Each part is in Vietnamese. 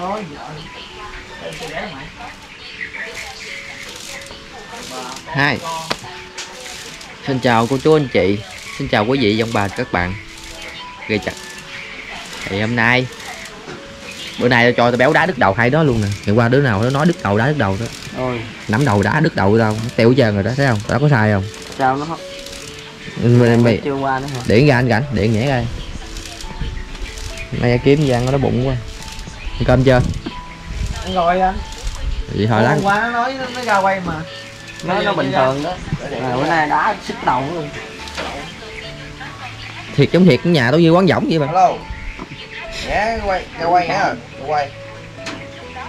Rồi, vợ. Mày. Hai. Xin chào cô chú anh chị. Xin chào quý vị ông bà các bạn. Ghê chặt. Thì hôm nay Bữa nay tao cho tao béo đá đứt đầu hai đó luôn nè. Ngày qua đứa nào nó nói đứt đầu đá đứt đầu đó. Rồi, Nắm đầu đá đứt đầu tao Tiêu trơn rồi đó thấy không? Tao có sai không? Sao nó mày, mày chưa qua nữa hả? Điện ra anh cảnh Điện nhẹ ra. Mày kiếm Giang nó bụng quá Ăn cơm chưa Anh rồi anh. Vậy thôi lát Hôm qua nó nói nó, nó ra quay mà. Nó nó bình thường đó. Mà bữa nay đá sức đầu luôn. Thiệt giống thiệt nhà tao như quán võng vậy mà Hello. Nhé, quay, ra quay nhé. Ra quay.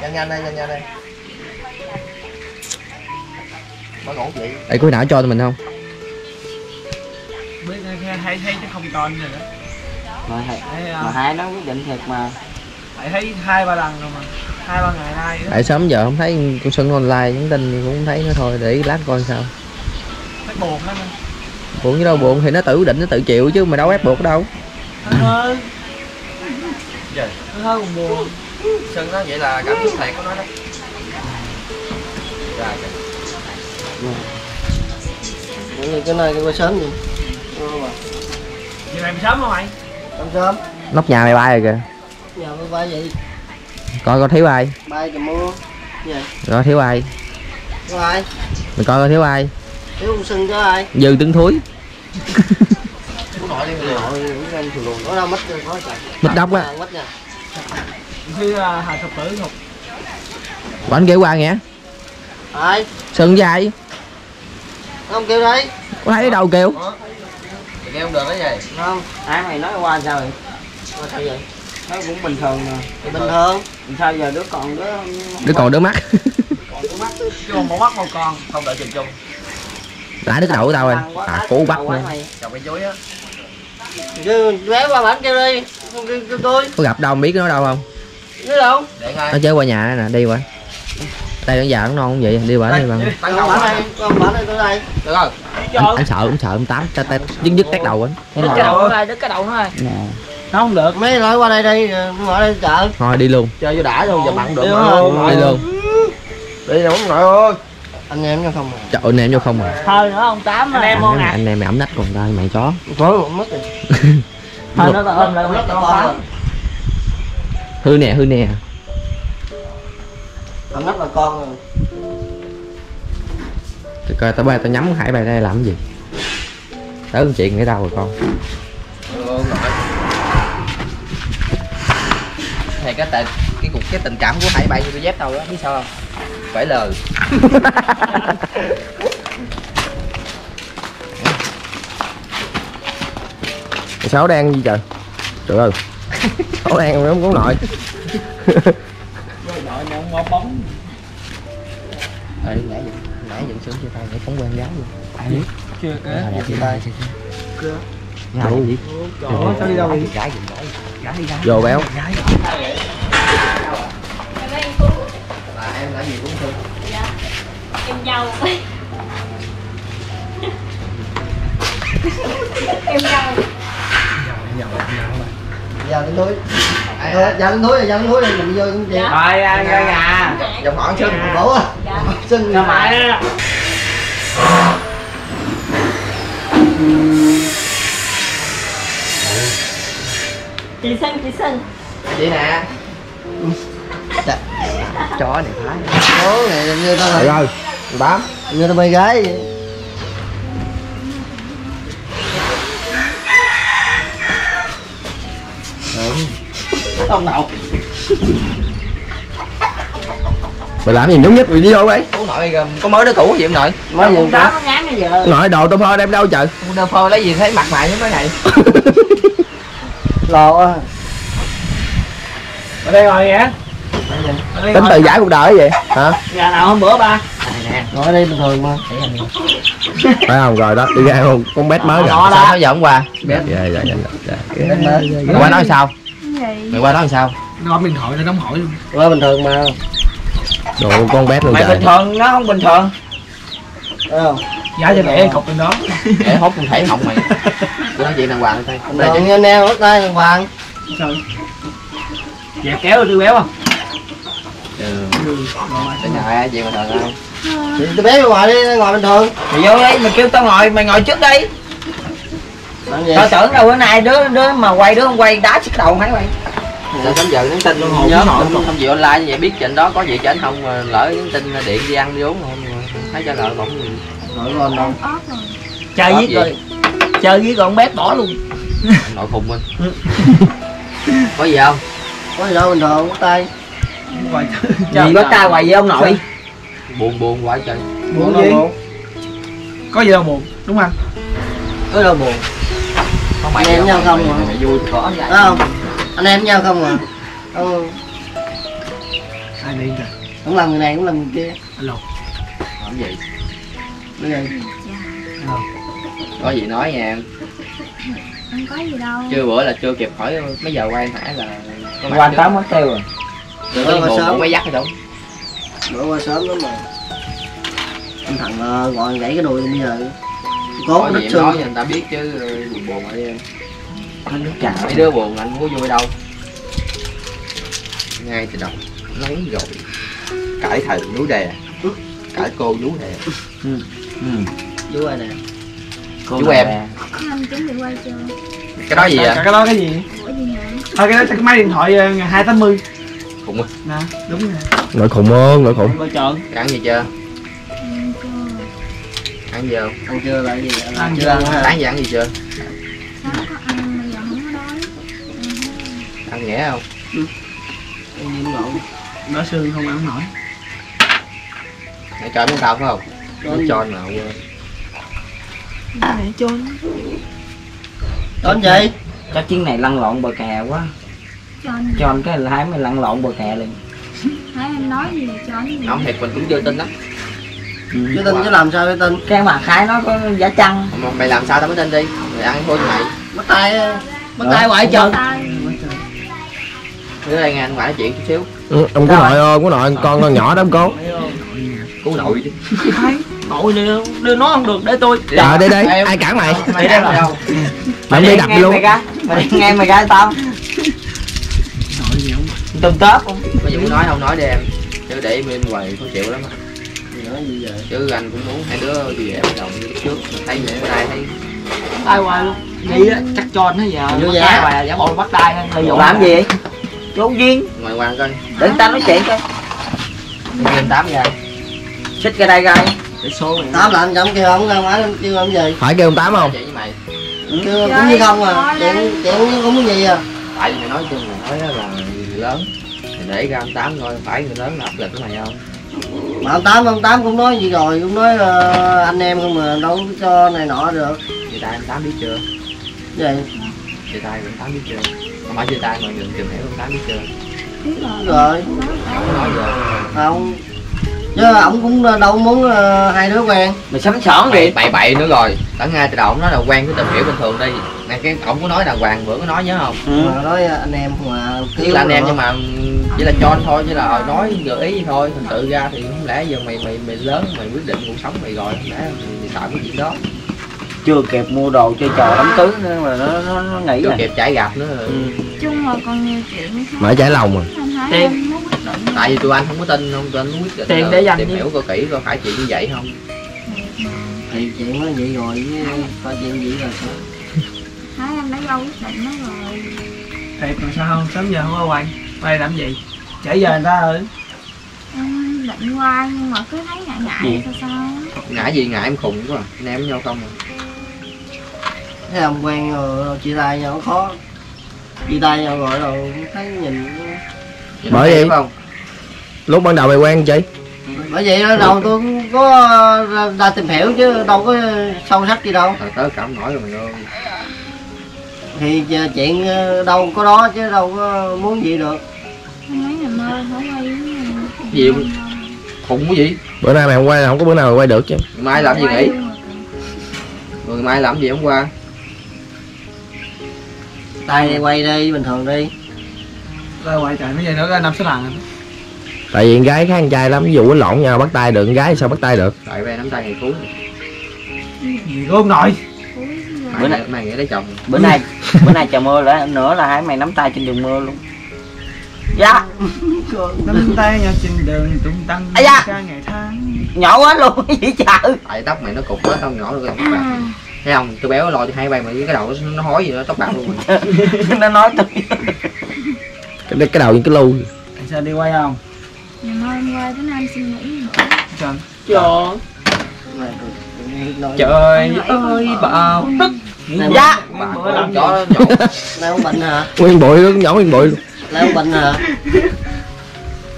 Nhanh nhanh đây, nhanh nhanh đây. Nó ngủ chị. Ê có nào cho tụi mình không Biết hay hay thấy chứ không con rồi đó. mà, hai- Thấy, mà à, hai nó quyết định thiệt mà tại thấy hai ba lần rồi mà. Hai ba ngày nay đó. Tại sớm giờ không thấy con Xuân online nhắn tin thì cũng không thấy nó thôi để lát coi sao Thấy buồn lắm anh. buồn chứ đâu buồn thì nó tự quyết định nó tự chịu chứ mà đâu ép buộc đâu Anh ơi. Gì? Nó hơi buồn buồn. Sơn nó vậy là cảm xúc thiệt của nó đó. Ra kìa. Bởi vì cái này qua sớm gì Giờ này sớm không mày? Sớm sớm nóc nhà mày bay rồi kìa Giờ mới bay vậy. Coi có thiếu ai? Bay kìa mua. Gì coi thiếu ai? Có ai? Mày coi coi thiếu ai? Thiếu con sưng có ai? Dư tướng thúi. Có đâu mất rồi có trời. Mít đốc á. À, Mất nha. Thứ uh, hai thập tử của anh kêu qua nghe Ai? Sừng với ai? Không kêu đây có thấy đâu kêu? Thì nghe không. Được cái gì. Không Ai mày nói qua sao vậy? Qua sao vậy Nó cũng bình thường mà. Bình thường. Sao giờ đứa còn đứa đứa còn đứa mắt. Chứ còn một mắt. Một con. Không đợi chừng chung. đã đứt đầu của tao rồi. À cú bắt nữa Chồng cái chuối á. Chứ bé qua bản kêu đi. Kêu, tôi. Có gặp đâu không biết nó đâu không? Đứa đâu. Nó chơi qua nhà nè đi qua. Đây nó già nó non cũng vậy đi qua đi bằng Con Con anh, anh sợ cũng sợ ông tám ta ta dứt dứt tét đầu anh. Đứt cái đầu nó ơi, đứt cái đầu nó ơi. Nó không được. Mấy nói qua đây đi rồi Tôi ở đây chợ. Thôi đi luôn. Chơi vô đã luôn, giờ bạn được Đi không? đi luôn. Đi rồi ông nội ơi. Anh em nha không à trời anh em vô không à Thôi nữa ông Tám anh em anh, mua em- nè. anh em mày ẩm nách còn đây mày chó. Tối một mất rồi. Thôi nó ôm lại Tám. rồi hư nè hư nè. Thằng rất là con rồi. Thì coi tao bay tao nhắm hải bài đây làm cái gì? Tới con chuyện ở đâu rồi con. Ừ. Thì cái tình cái cuộc cái tình cảm của hải bay như đôi dép tao đó biết sao không? Phải lời. Sáu đang gì trời trời ơi sáu đang không có nội Nội mà ông ngọt bóng. Ê, nãy nãy giờ sướng chia tay nãy phóng quen gái luôn Chưa chia tay Chưa. gái gì Trời ơi, sao đi đâu vậy? gái gì gái gái đi gái vô béo. Là em gì cũng thương. em dâu em dâu Giờ lên túi. Giờ lên túi rồi, giờ lên túi rồi mình vô cũng gì Dạ. Thôi ra nhà. Dòng hỏi chân. Bổ á dạ. Sưng mày chị Sân chị Sân Vậy nè. chó này phá Bố này như tao là ơi bám Như tao bê gái vậy Ông nào. mày làm gì nhúng nhích mày đi vô đấy Ông nội có mới đứa cũ gì không nội? Mới Ông gì nó ngán bây giờ. nội đồ tao phơ đem đâu trời Ông đơn phơ lấy gì thấy mặt mày như thế này. Lò á Ở đây ngồi đây tính từ giải cuộc đời vậy hả Nhà nào hôm bữa ba. Ngồi ở đây bình thường mà phải không rồi đó đi ra không con bét mới rồi Nó Sao đó. nó hôm qua? dạ dạ dạ dạ. Bên mới Mày qua nói sao? gì Mày qua nói sao? Nó điện thoại lên nóng hỏi luôn. Qua bình thường mà đồ con bét luôn Mày bình thường, nó không bình thường. Thấy không Giá cho mẹ cục lên đó. Để hốt con thể họng mày. Tôi nói chuyện đàng hoàng đây. Bình thường như neo hết tay thằng Hoàng Sao? Dẹp kéo rồi tôi béo không? ừ nhà ai chị mà thường không thì tôi bé ngồi đi ngồi bình thường Mày vô đây, mày kêu tao ngồi, mày ngồi trước đi Tao tưởng đâu bữa nay đứa đứa mà quay đứa không quay đá chiếc đầu hả mày sao sớm giờ nhắn tin luôn không? Nhớ không không? chịu online như vậy biết trên đó có gì trên không? Mà lỡ nhắn tin điện đi ăn đi uống không thấy trả lời bỗng gì ngồi ngon đâu? Chơi Có với gì? rồi. Chơi với con bé bỏ luôn. Nội khùng anh có gì không? Có gì đâu bình thường bắt tay. Gì bắt ta hoài với ông nội? Buồn buồn quá trời. Buồn gì có gì đâu buồn đúng không? Có đâu buồn. Có anh em nhau không mà vui có vậy không anh em nhau không à? Ừ. ai điện kìa không làm người này cũng làm người kia. Alo làm gì? Cái gì? Có gì nói nha em? Không có gì đâu. Chưa bữa là chưa kịp hỏi mấy giờ quay hải là chưa? tám mất tiêu rồi. Có Qua buồn sớm. cũng quay dắt không bữa qua sớm lắm mà anh thằng uh, gọi gãy cái đùi bây giờ. Cố có đứt gì nói cho người ta biết chứ buồn buồn ở em Có nước trà mấy đứa buồn anh có vui đâu. Ngay từ đầu nói rồi. Cãi thầy núi đè. Cãi cô vú đè. Ừ chú ơi nè? Cô Chú nào em. nè. Anh chuẩn bị quay chưa cái đó gì vậy? Cái đó cái gì? Gì thôi cái đó cái máy điện thoại ờ, ngày 280 khùng á nè đúng rồi. Nội khùng ơn nội khùng. Coi chọn ăn gì chưa? Ăn chưa ăn gì không? Ăn chưa là gì ăn, Ăn chưa ăn giờ ăn gì chưa ăn nhẹ không? Ăn gì cũng ngọn đỡ xương không ăn nổi. Mày cho miếng tao phải không? Cho nó cho nào quên. Để trôn đón gì Cái chuyến này lăn lộn bờ kè quá. Cho anh Cho cái là hai mày lăn lộn bờ kè liền. Thấy em nói gì là cho anh gì không thiệt mình cũng chưa tin đó chứ tin chứ làm sao để tin? Cái mà khai nó có giả chăng? Mà mày làm sao tao mới tin đi? Mày ăn thôi mày. Bắt tay Bắt tay hoài trời Đưa đây nghe anh ngoại nói chuyện chút xíu. Ừ, ông có nội ơi có nội con con nhỏ đó ông cố cứu nội chứ. Ai? nội đưa, đưa nó không được để tôi. Trời đi đây. ai cản mày? Mày đang ở đâu mày đi đập luôn. mày Mày đi nghe mày ra tao? Nội gì không. Tùm tớp không? Có gì muốn nói không? Nói đi em. Chứ để im im hoài khó chịu lắm á. Nói gì vậy? Chứ anh cũng muốn hai đứa đi về bắt đầu như lúc trước. Thấy vậy bữa nay thấy? Tay hoài luôn. Nghĩ á? Chắc cho anh nó giờ Vô bắt giá. tay hoài giả bộ bắt tay dụng Làm gì? vậy Trốn duyên ngoài quan coi. Để người ta nói chuyện coi. Game tám ra Xích ra đây coi. Để số mày tám là anh chồng kêu không ra máy kêu làm gì phải kêu ông tám không? Chị với mày. Kêu cũng như không à. chuyện chuyện cũng muốn gì à. Tại vì mày nói chung mày nói là người lớn. Thì để ra ông tám coi phải người lớn là áp lực của mày không? Mà ông tám ông tám cũng nói gì rồi cũng nói ờ, anh em không mà đâu có cho này nọ được. Chia tay ông tám biết chưa? Vậy chia tay ông tám biết chưa phải chia tay mà đừng tìm hiểu ông tám biết chưa? Biết rồi rồi không nói đâu. không. Chứ ổng cũng đâu muốn ờ, hai đứa quen. Mày sắm sỏn đi. Bậy bậy nữa rồi. Đã ngay từ đầu ông nói là quen cứ tìm hiểu bình thường đi này cái ông có nói là hoàng bữa có nói nhớ không? Mà nói anh em mà chỉ là anh em nhưng mà chỉ là cho anh thôi chứ là nói gợi ý thôi. Thành tự ra thì không lẽ giờ mày mày mày lớn mày quyết định cuộc sống mày rồi không lẽ mày sợ cái chuyện đó Chưa kịp mua đồ chơi trò đám cưới nữa mà nó, nó, nó nghĩ chưa rồi kịp trải gặp nữa. Ừ. Chung là còn nhiều chuyện. Mở trái lòng rồi Tiền. tại vì tụi anh không có tin không tụi anh muốn quyết định Tiền để dành tìm đi. hiểu coi kỹ coi phải chuyện như vậy không. Thì chuyện nó vậy rồi với coi chuyện gì rồi sao? Thấy em đã dâu quyết định nó rồi. Thiệt làm sao không? Sớm giờ không có quay quay làm gì? Trễ giờ người ta rồi. Em định qua nhưng mà cứ thấy ngại ngại sao sao? Ngại gì ngại em khùng quá à. anh em với nhau không à. Thấy ông quen rồi chia tay nhau khó. Chia tay nhau rồi rồi thấy nhìn Bởi em vậy- không? Lúc ban đầu mày quen chị? Bởi vậy đó đầu tôi cũng có ra, tìm hiểu chứ đâu có sâu sắc gì đâu. Trời tớ cảm nổi rồi mày ơi thì chuyện ờ, đâu có đó chứ đâu có muốn gì được. Không mấy ngày mơ phải quay Gì không? khùng cái gì bữa nay mày không quay không có bữa nào mày quay được chứ. Mai làm gì nghỉ rồi. Mai làm gì hôm qua tay đi quay đi bình thường đi. Ra quay trời mấy giây nữa ra năm sáu lần tại vì con gái khác con trai lắm ví dụ quýnh lộn nhau bắt tay được con gái thì sao bắt tay được? Tại ve nắm tay ngày cuối gì? Ông nội. Bữa nay- mày nghĩ lấy chồng. Bữa nay Bữa nay trời mưa nữa, nữa là hai mày nắm tay trên đường mưa luôn. Dạ. Nắm tay nhau trên đường tung tăng ca ngày tháng. Nhỏ quá luôn vậy trời. Tại tóc mày nó cục quá tao nhỏ được tóc bạc thấy không? Tôi béo lo cho hai bay mà cái đầu nó, nó hói gì đó tóc bạc luôn nó nói tôi. Cái, cái đầu như cái lu Tại sao đi quay không? Ngày mai em qua tới nam xin nghỉ. Trời. Cho trời ơi bao tức dạ. nay ông bệnh hả? Nguyên bụi luôn nhỏ nguyên bụi luôn. Nay ông bệnh hả?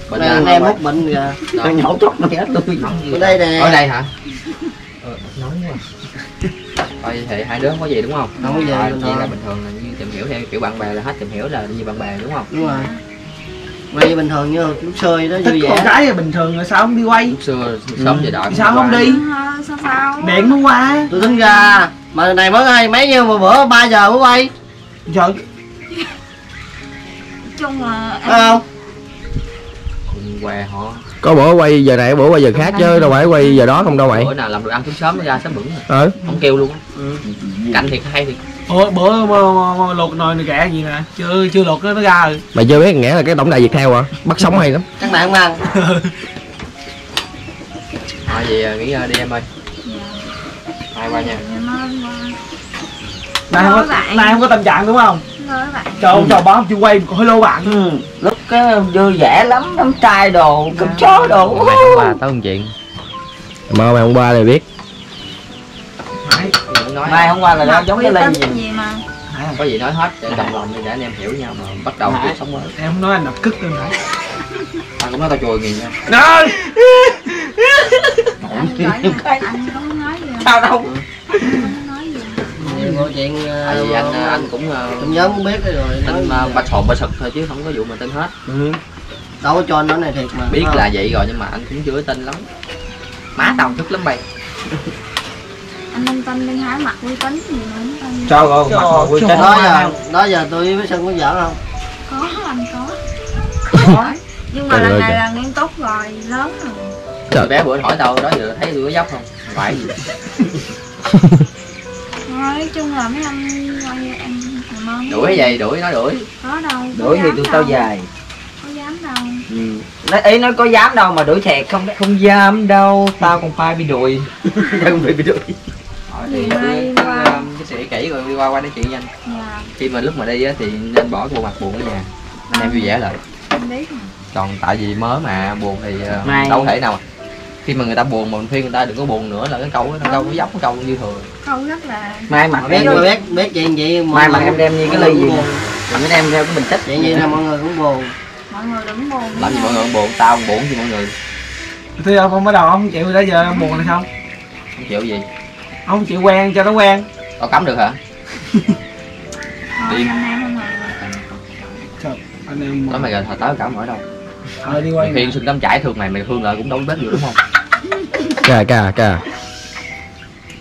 Bệnh nay anh em hút bệnh kìa. Tôi nhậu chóc nó chết tôi ở đây nè. Ở đây hả? Ờ, nóng quá thôi thì hai đứa không có gì đúng không? Không có gì, vậy thường. là bình thường là như tìm hiểu theo kiểu bạn bè là hết tìm hiểu là như bạn bè đúng không? Đúng rồi. Quay bình thường như lúc xưa vậy đó thích vui con gái là bình thường rồi sao không đi quay? Lúc xưa sớm về đợi sao không đi? Ờ, sao sao? Điện nó qua. Tôi tính ra mà này mới hay mấy nhiêu mà bữa 3 giờ mới quay. Trời chung là không cùng què họ có bữa quay giờ này bữa quay giờ khác chứ đâu phải quay giờ đó không đâu mày. Bữa nào làm được ăn sớm sớm ra sớm bửng ờ không kêu luôn á. Cạnh thiệt hay thiệt Ủa, bữa mà luộc nồi này kẻ gì nè? Chưa chưa luộc nó ra rồi. Mày chưa biết nghĩa là cái tổng đài việt theo à bắt sống hay lắm. Chắc bạn không ăn. Thôi vậy à, nghỉ ngơi đi em ơi. Hai qua nha. Mai nay không có nay không có tâm trạng đúng không với bạn. Trời ông trời bó chưa quay hơi lô bạn. Ừ. lúc cái vui vẻ lắm đám trai đồ cơm chó đồ. Mày hôm qua tới một chuyện mà mày hôm qua thì biết. Mai hôm qua là nó giống cái ly tính gì? gì mà. Không có gì nói hết để đồng lòng để anh em hiểu nhau mà bắt đầu cuộc sống mới. Em không nói anh đập cứt tôi nãy anh cũng nói tao chùi nghiền nha. Anh nha. anh không nói gì. Sao đâu gì câu chuyện tại vì anh anh cũng ờ, cũng nhớ muốn biết rồi uh, ba sồn ba sực thôi chứ không có vụ mà tin hết. Đâu có cho anh nói này thiệt mà biết không? là vậy rồi nhưng mà anh cũng chưa tin lắm. Má tao thức lắm bay anh không tin đi hái mặt uy tín gì mà không tin. Trời ơi, mặt mà quy đó trình giờ đó giờ tôi với sân có giỡn không? Có anh có. Nhưng mà lần này là nghiêm túc rồi lớn rồi. Trời bé bữa hỏi tao đó giờ thấy tôi có dốc không? Phải gì nói chung là mấy anh quay em ngày mai đuổi vậy đuổi nó đuổi có đâu có đuổi thì tụi tao dài có dám đâu nói ý nói có dám đâu mà đuổi thiệt không không dám đâu tao còn phải bị đuổi không phải bị đuổi hỏi Thì mai cứ qua. um, cái sĩ kỹ rồi đi qua qua nói chuyện nhanh dạ khi mà lúc mà đi á thì nên bỏ cái bộ mặt buồn ở nhà anh em vui vẻ lại em biết mà còn tại vì mới mà buồn thì uh, Mai- đâu thể nào khi mà người ta buồn mà mình khuyên người ta đừng có buồn nữa là cái câu đó, câu nó dốc cái câu như thường. Câu rất là mai mặt biết Em- biết biết chuyện vậy Mai mặt em đem như cái ly gì đừng có đem theo cái bình tích chuyện gì là mọi người cũng buồn. Mọi người đừng buồn làm gì mọi người buồn? Tao buồn chứ mọi người. Ông không bắt đầu ông chịu tới giờ ông buồn hay không? Không chịu gì. Ông chịu quen cho nó quen. Tao cấm được hả? Thôi Đi. anh em không em nói mày rồi thời tới cấm ở đâu. Thôi đi mày quay khuyên sưng tắm chảy thương mày mày thương lại cũng đâu biết được đúng không cà cà cà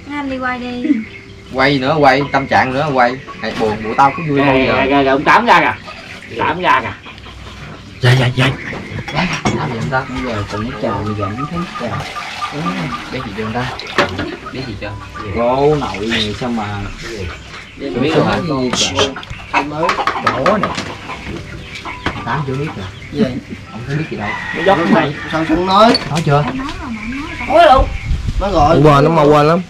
Nghe anh đi quay đi. Quay nữa? Quay. Tâm trạng nữa quay. Hay buồn buồn tao cũng vui đâu giờ rồi ông tám ra kìa. Tám ra kìa. Dạ dạ dạ. Làm gì không ta. Bây giờ cũng chào giờ vẫn thấy chào biết gì chưa ta? Biết gì chưa? Cô nội gì sao mà chưa? Biết luôn hả anh mới. Đổ nè. Tám chưa biết rồi. Gì không biết gì đâu. Dốc mày. sao không nói? Nói chưa? Nói rồi mà nói luôn. Nó gọi. Qua nó mau quên lắm.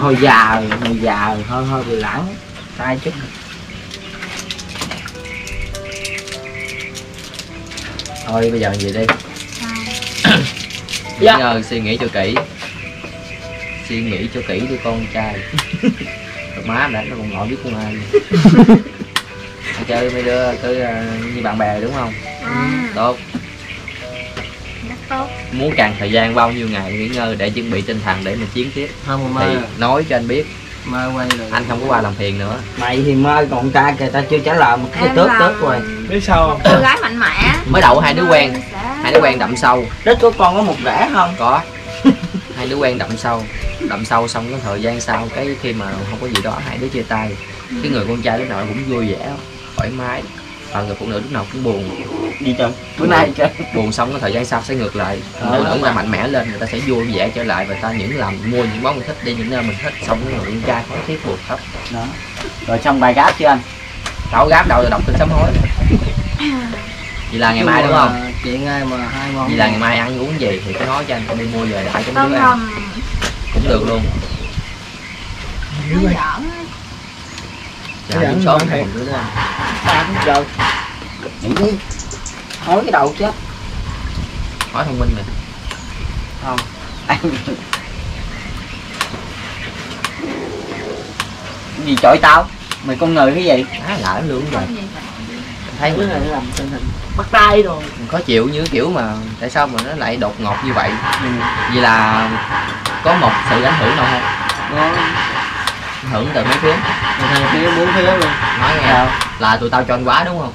Thôi già rồi thôi già rồi hơi hơi bị lãng. Sai chút thôi bây giờ về đi. Sao nghỉ ngơi suy nghĩ cho kỹ. Suy nghĩ cho kỹ đi con trai. Má đã nó còn ngồi biết con ai. Chơi mấy đứa cứ ờ, như bạn bè đúng không? À, tốt tốt muốn càng thời gian bao nhiêu ngày nghỉ ngơi để chuẩn bị tinh thần để mình chiến tiếp? Không mà thì nói cho anh biết. Mơ quay rồi anh không có qua làm phiền nữa. Mày thì mơ còn trai kìa ta chưa trả lời một cái tớt tớt rồi. Biết sao không? cô gái mạnh mẽ. Mới đầu hai đứa quen Sẽ- hai đứa quen đậm sâu. Đất của con có một rẻ không? Có. Hai đứa quen đậm sâu. Đậm sâu xong cái thời gian sau cái khi mà không có gì đó hai đứa chia tay. Cái người con trai lúc nào cũng vui vẻ thoải mái và người phụ nữ lúc nào cũng buồn. Đi chơi bữa nay buồn. Xong cái thời gian sau sẽ ngược lại. Ờ, người nữ ta mạnh mẽ lên người ta sẽ vui vẻ trở lại và ta những làm mua những món mình thích đi những nơi mình thích xong người con trai khó thiết buộc hết. Rồi xong bài gáp chưa anh? Đâu gáp đâu rồi đọc tin sớm hối. Vậy là ngày mai đúng không? Chuyện ai mà hai ngon vậy là ngày mai ăn uống gì thì cứ nói cho anh đi mua về đại cho mấy đứa ăn cũng được luôn. Nó giỡn. Dạ Dạ, chúng số không đứa đó ăn. ta cũng chờ nghĩ đi hỏi cái đầu chứ. Hỏi thông minh nè. Anh gì chọi tao? Mày con người cái gì? Á lỡ luôn rồi. Không thấy mình này làm tình hình bắt tay rồi. Khó chịu như kiểu mà tại sao mà nó lại đột ngột như vậy? Ừ. vì là có một sự ảnh hưởng nào không hưởng từ mấy phía thằng kia bốn phía luôn. Nói nghe là tụi tao cho anh quá đúng không?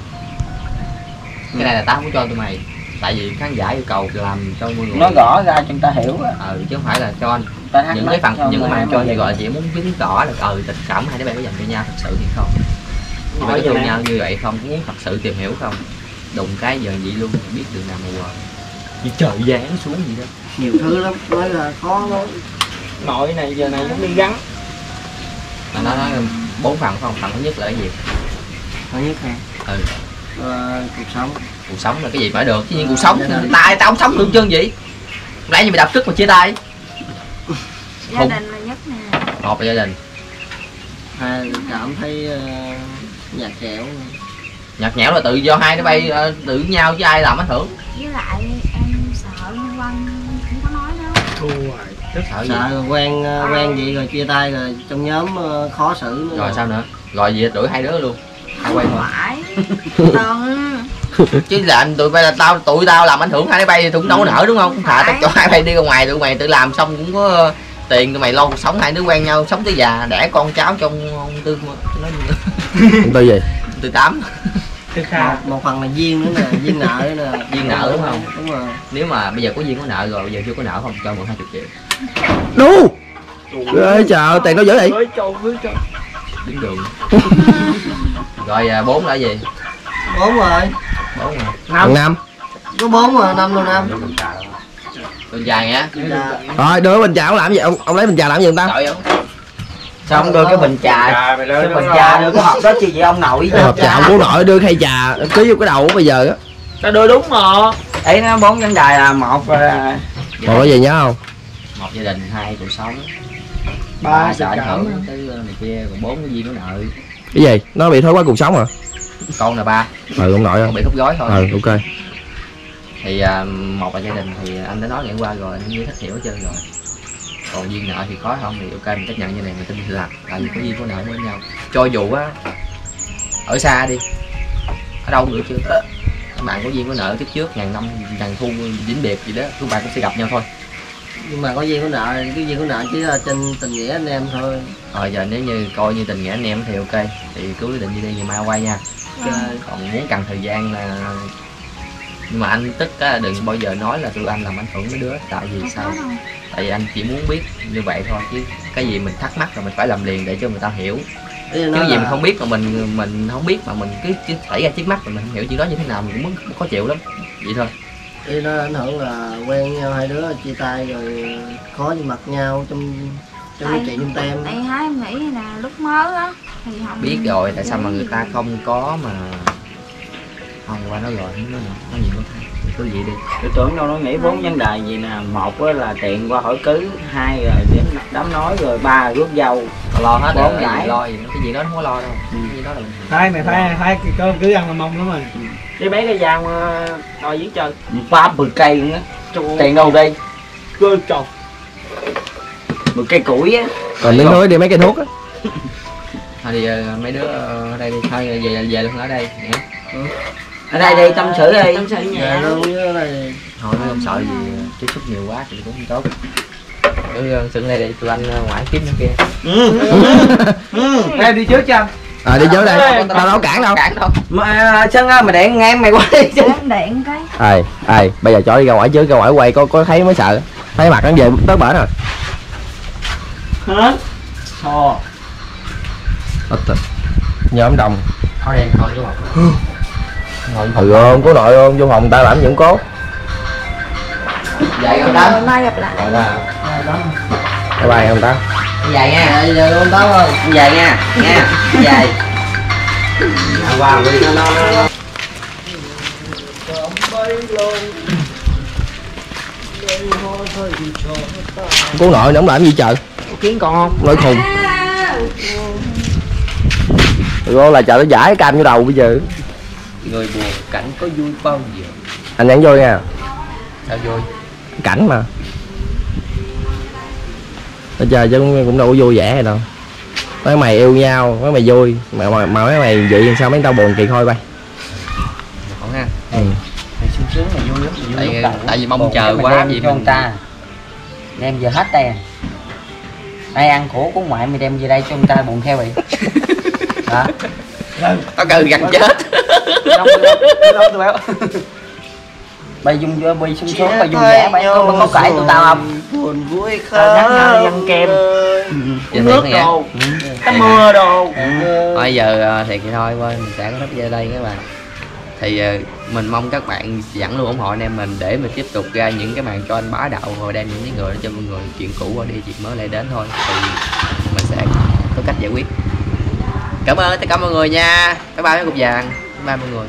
Cái này là tao không có cho tụi mày tại vì khán giả yêu cầu làm cho mọi người nó gõ ra cho người ta hiểu á. Ừ, chứ không phải là cho anh. Ta những cái phần những cái cho thì gọi là chỉ muốn chứng tỏ là ừ tình cảm hai đứa bạn có dành cho nhau thật sự thì không. Thương vậy nè. nhau như vậy không? Có muốn thật sự tìm hiểu không? Đụng cái giờ vậy luôn biết đường nào mà quờ. Như trời giáng xuống gì đó. Nhiều thứ lắm nói là khó nói nội này giờ này giống đi gắn nó nói bốn phần phải không phần thứ nhất là cái gì? Thứ nhất nè. Ừ. Ờ, cuộc sống. Cuộc sống là cái gì phải được chứ nhưng cuộc Ờ, sống gia đình. tại tao không sống được chân gì nãy giờ mày đập trước mà chia tay. Gia Không. đình là nhất nè. Một là gia đình. Hai cảm thấy ờ, nhạt nhẽo. Nhạt nhẽo là tự do hai đứa bay ờ, tự nhau chứ ai làm ảnh hưởng. Với lại em sợ Liên Văn không có nói đâu thua rồi sợ gì sợ rồi quen ờ, quen vậy rồi chia tay rồi trong nhóm ờ, khó xử nữa. Rồi sao nữa? Rồi gì đuổi hai đứa luôn. Hai quay thôi. Chứ là anh tụi bay là tao tụi tao làm ảnh hưởng hai đứa bay thì tụi cũng đâu có nở đúng không? Thà tao cho hai bay đi ra ngoài tụi mày tự làm xong cũng có ờ, tiền tụi mày lo cuộc sống hai đứa quen nhau sống tới già đẻ con cháu trong ông tư nói tôi gì? Tư tám thứ một, một phần là duyên nữa nè duyên nợ nữa nè. Duyên nợ đúng không? đúng rồi. Nếu mà bây giờ có duyên có nợ rồi bây giờ chưa có nợ không cho mượn hai chục triệu. Đu! Ơi trời tiền đâu dữ vậy? đứng đường. Rồi à, bốn là gì? Bốn rồi. Bốn mà thằng năm. Có bốn rồi năm luôn năm. Dài nhá Dạ. rồi đưa bình trà ông làm gì? Ông ông lấy bình trà làm gì ông ta? Trời không sao không đưa cái bình trà cái bình trà đưa cái hộp đó chi vậy ông nội Cái hộp trà ông muốn nội đưa khay trà ký vô cái đầu bây giờ á. Tao đưa đúng mà. Ấy nó bốn vấn đề là một là còn có gì nhớ không? một gia đình hai cuộc sống. Ba sợ ảnh hưởng tới ờ, này kia còn bốn cái duyên có nợ. Cái gì? Nó bị thói quá cuộc sống à con là ba. Ừ ông nội không? Bị khúc gối thôi. Ừ ok. Thì à, một là gia đình thì anh đã nói ngày qua rồi anh như thích hiểu hết trơn rồi còn duyên nợ thì có không? Thì ok mình chấp nhận như này mình tin sự thật tại vì có duyên có nợ với nhau. Cho dù á ở xa đi ở đâu được chứ. Các bạn có duyên có nợ kiếp trước ngàn năm ngàn thu vĩnh biệt gì đó các bạn cũng sẽ gặp nhau thôi. Nhưng mà có duyên có nợ cái duyên có nợ chỉ là trên tình nghĩa anh em thôi. Rồi giờ nếu như coi như tình nghĩa anh em thì ok. Thì cứ quyết định đi đi ngày mai quay nha. Ờ, còn muốn cần thời gian là nhưng mà anh tức á đừng bao giờ nói là tụi anh làm ảnh hưởng mấy đứa. Tại vì không sao? có đâu tại vì anh chỉ muốn biết như vậy thôi chứ cái gì mình thắc mắc là mình phải làm liền để cho người ta hiểu. Nói gì là- mình không biết mà mình mình không biết mà mình cứ, cứ xảy ra trước mắt mà mình không hiểu chuyện đó như thế nào mình cũng muốn khó chịu lắm. Vậy thôi. Ý nó ảnh hưởng là quen nhau hai đứa chia tay rồi khó như mặt nhau trong trong Tại- cái chuyện trong tem. tại hai em nghĩ là lúc mới á thì không biết rồi tại sao mà người ta không có mà không qua nói rồi không nói nữa nói gì đi. Tôi tưởng đâu nó nghĩ bốn vấn đề gì nè. Một á là tiền qua hỏi cưới hai rồi đến đám nói rồi ba là rước dâu. Lo hết Bốn giải. lo gì cái gì đó không có lo đâu. Cái gì đó là thái mày thái thái cứ cứ ăn mà mông lắm rồi. Đi mấy cái dao đòi giết chơi ba mười cây luôn á. Tiền đâu đi cơ trọc mười cây củi á. Còn miếng núi đi mấy cây thuốc á. Thôi thì ờ, mấy đứa ờ, ở đây đi. Thôi về về luôn ở đây. Nhé. Ở đây đi tâm sự đi. Tâm sự nhà. Luôn chứ đây. Thôi nó không sợ gì ờ, tiếp xúc nhiều quá thì cũng không tốt. Cứ ờ, sưng đây đi tụi anh ờ, ngoại kiếm nó kia em đi trước cho. Anh à đi trước đây. Tao đâu cản đâu. Cản đâu. Mà chân ơi mày điện nghe mày qua đi. Chứ em điện cái. Ê ê bây giờ cho đi ra ngoài trước ra ngoài quay có có thấy mới sợ. Thấy mặt nó về tới bển rồi. Hả? Thò. Ít nhóm đồng thôi đen thôi đúng không ừ không có nội không vô phòng ta làm những cố vậy không đó mai gặp lại. Bye. Bye không ta? Vậy nha Vậy giờ luôn tao ơi về nha nha về qua đi nó nó nó Cô nội nó không làm gì trời? Kiến con không? Nói khùng. Cô là trời nó giải cái cam vô đầu bây giờ người buồn cảnh có vui bao giờ? Anh nhắn vô nha. Sao vui? Cảnh mà. Nói trời chứ cũng, cũng đâu có vui vẻ gì đâu. Mấy mày yêu nhau, mấy mày vui. Mà, mà, mà mấy mày vậy làm sao mấy tao buồn kỳ thôi bay. Còn ha? Ừ. mày sung sướng mày vui lắm mày vui tại, lúc đầu tại vì mong chờ quá đem vì cho mình ta. Đem giờ hết tiền ai ăn khổ của ngoại mày đem về đây cho ông ta buồn theo vậy. Hả tao cần gần chết. Bà dùng vô bà sung sướng bà dùng vẻ bà có có cãi tụi tao không? Buồn vui nhở ăn kem. Nước thiệt nè. đồ. Ừ. tắm Thiệt mưa đồ. Bây giờ ờ, thiệt thì thôi thôi mình sẽ có hết video đây các bạn. Thì ờ, mình mong các bạn vẫn luôn ủng hộ anh em mình để mình tiếp tục ra những cái màn cho anh bá đạo rồi đem những cái người đó cho mọi người chuyện cũ qua đi chuyện mới lại đến thôi. Thì mình sẽ có cách giải quyết cảm ơn tất cả mọi người nha. Bye bye mấy cục vàng bye mọi người.